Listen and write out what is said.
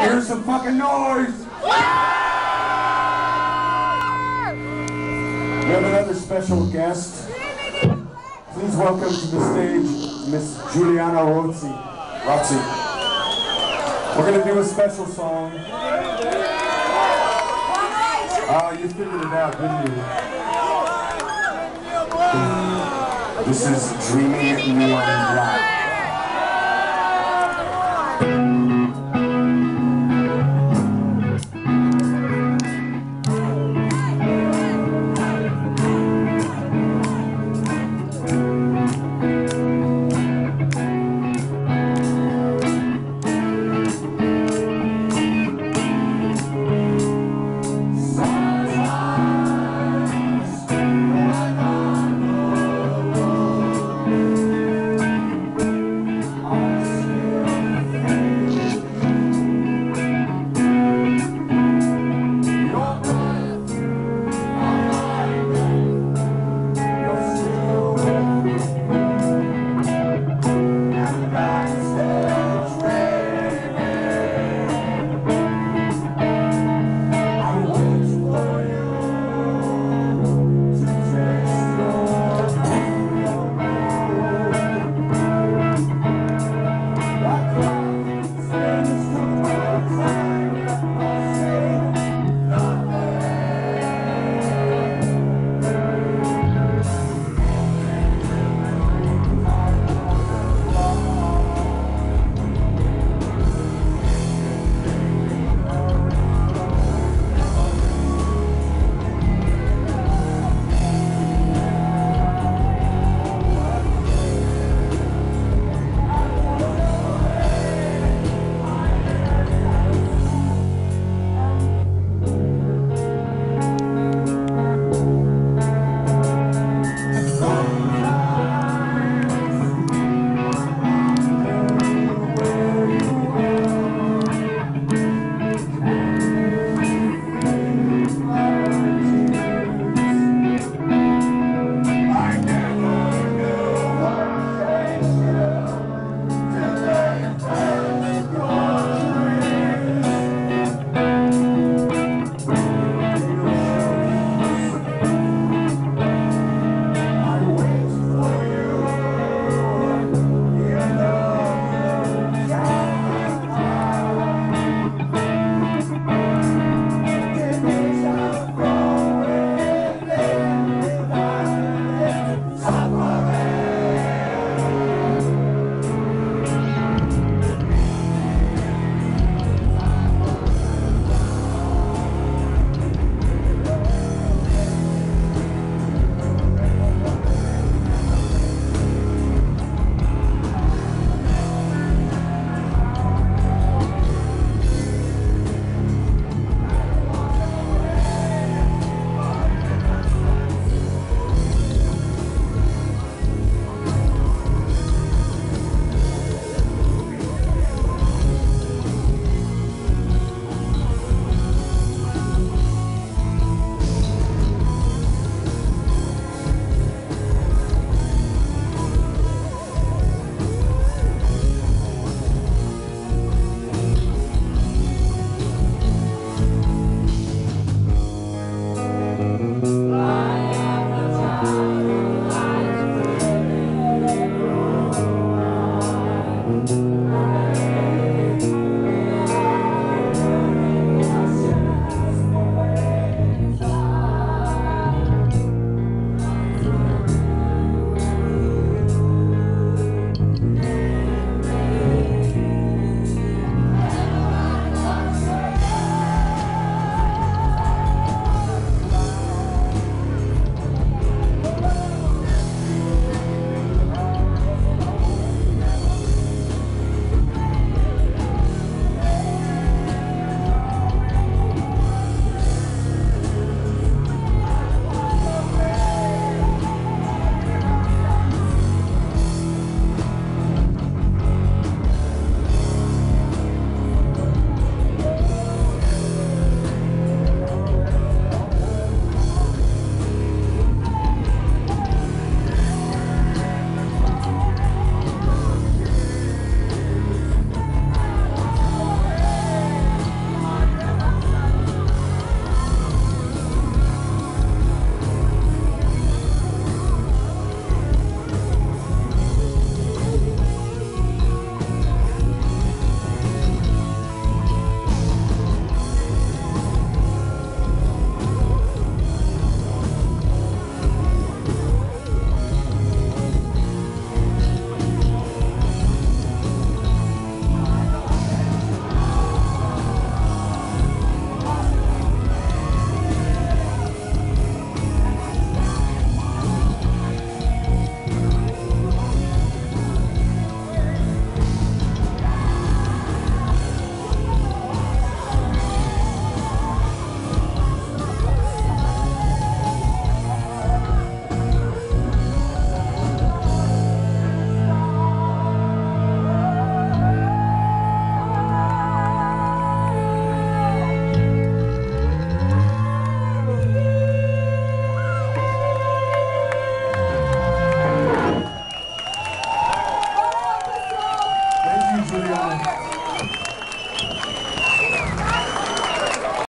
Here's some fucking noise. We have another special guest. Please welcome to the stage Miss Juliana Rossi. Rossi. We're gonna do a special song. Ah, you figured it out, didn't you? This is Dreaming Neon Black.